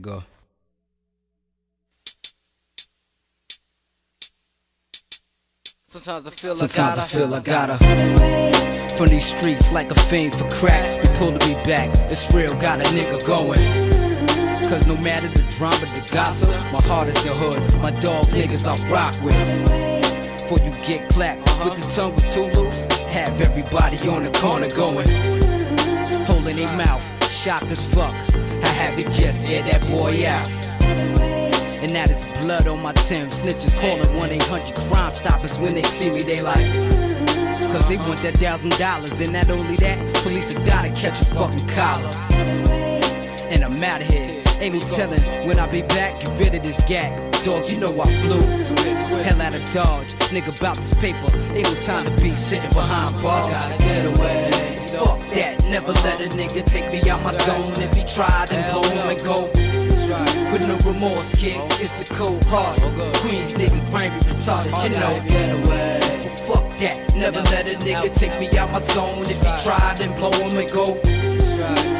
nigga. Sometimes I feel Sometimes I I gotta. feel I gotta. From these streets like a fiend for crack. You pulling me back. It's real, got a nigga going. Cause no matter the drama, the gossip, my heart is the hood. My dogs, niggas I rock with. Before you get clapped uh-huh. with the tongue with two loose, have everybody on the corner going. Holding their mouth, shocked as fuck. I have it just air that boy out. And that is blood on my Tim. Snitches calling 1 800 Crime Stoppers when they see me, they like. Cause they want that thousand dollars. And not only that, police have gotta catch a fucking collar. And I'm out of here. Ain't no telling when I be back. Get rid of this gat. Dog, you know I flew. Hell out of Dodge. Nigga, about this paper. Ain't no time to be sitting behind bars. Gotta get away. Never let a nigga take me out my zone. If he tried, then blow him and go. With no remorse, kid, it's the cold heart. Queens nigga, grimy, retarded, you know. Get away. Fuck that, never let a nigga take me out my zone. If he tried, then blow him and go.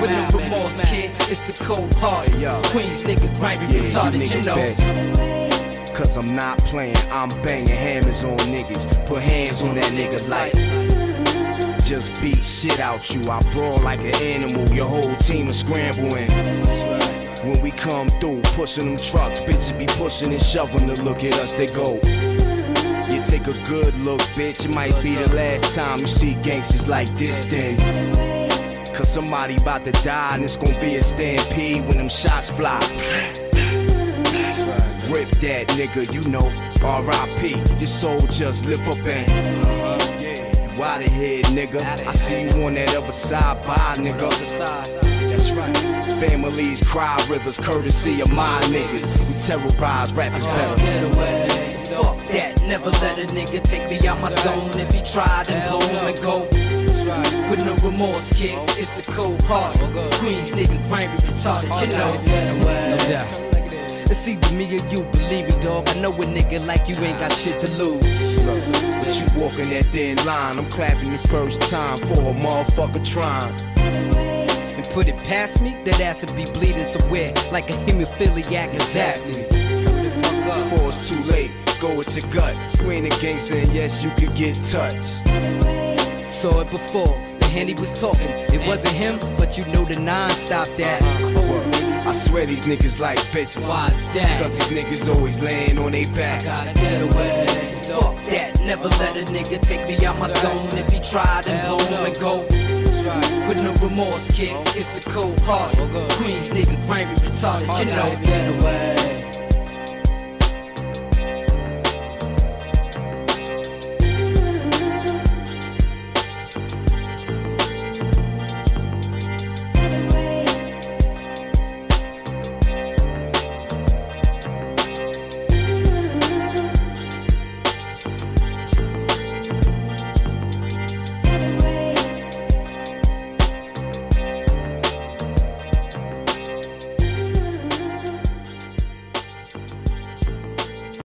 With no remorse, kid, it's the cold heart. Queens nigga, grimy, retarded, you niggas know. Cause I'm not playing, I'm banging hammers on niggas. Put hands on that nigga like. Just beat shit out you. I brawl like an animal. Your whole team is scrambling. When we come through, pushing them trucks, bitches be pushing and shoving to look at us, they go. You take a good look, bitch. It might be the last time you see gangsters like this, then. Cause somebody about to die, and it's gonna be a stampede when them shots fly. Rip that nigga, you know. R.I.P. Your soul just lift up and. You out of here, nigga. I see you on that other side, bye, nigga. That's right. Families cry rivers, courtesy of my niggas. We terrorize rappers uh-huh. better. Fuck that, never let a nigga take me out my zone. If he tried, then blow him and go. With no remorse, kid, it's the cold heart. Oh, Queens nigga, grimy, retarded, oh, you know. No doubt. It's either me or you, believe me, dog. I know a nigga like you ain't got shit to lose. Walking that thin line. I'm clapping the first time for a motherfucker trying. And put it past me, that ass would be bleeding somewhere like a hemophiliac exactly. Before it's too late, go with your gut. You ain't a gangster, and yes, you could get touched. Saw it before, the Henny was talking. It wasn't him, but you know the nine stopped that. I swear these niggas like bitches. Why's that? Cause these niggas always laying on they back. I Gotta get away. Fuck that, never let a nigga take me out my zone. If he tried, then blow him and go. With no remorse, kid, it's the cold heart. Oh, Queens nigga, grimy, retarded, you know.